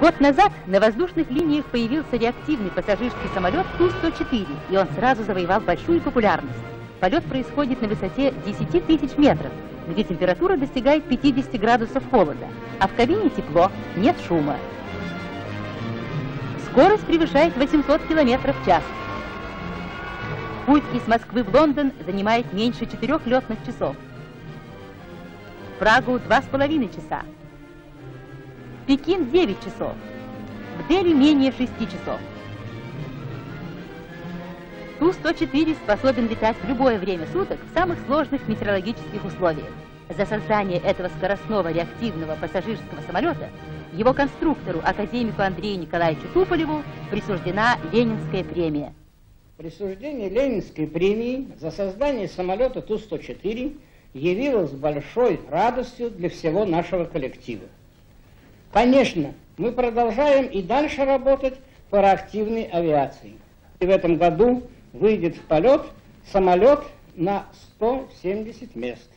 Год назад на воздушных линиях появился реактивный пассажирский самолет Ту-104, и он сразу завоевал большую популярность. Полет происходит на высоте 10 тысяч метров, где температура достигает 50 градусов холода, а в кабине тепло, нет шума. Скорость превышает 800 километров в час. Путь из Москвы в Лондон занимает меньше четырех летных часов. В Прагу два с половиной часа. Пекин 9 часов. В Дели менее 6 часов. Ту-104 способен летать в любое время суток в самых сложных метеорологических условиях. За создание этого скоростного реактивного пассажирского самолета его конструктору, академику Андрею Николаевичу Туполеву, присуждена Ленинская премия. Присуждение Ленинской премии за создание самолета Ту-104 явилось большой радостью для всего нашего коллектива. Конечно, мы продолжаем и дальше работать по реактивной авиации. И в этом году выйдет в полет самолет на 170 мест.